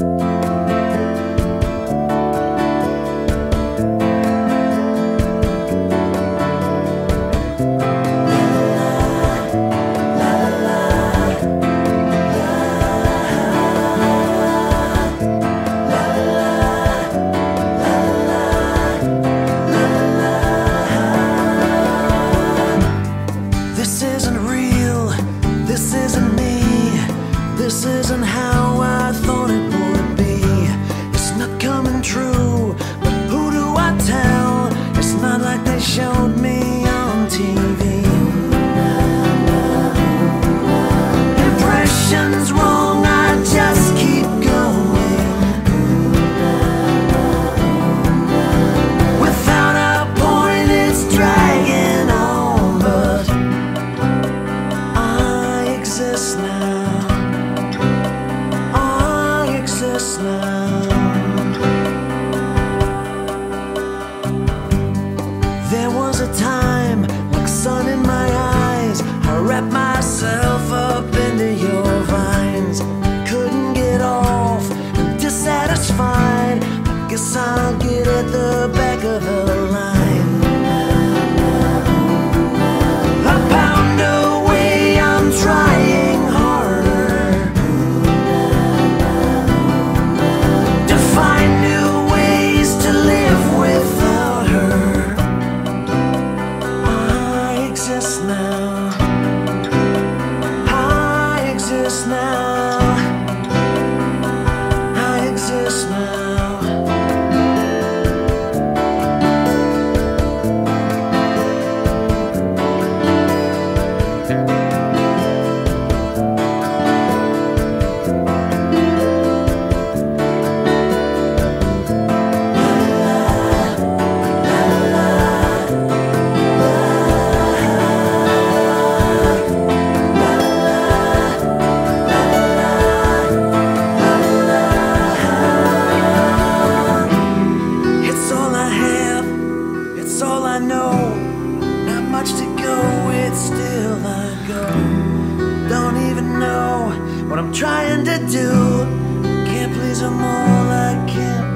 This isn't real, this isn't me, this isn't how. down. now. I exist now. go. Don't even know what I'm trying to do. Can't please them all, I can't.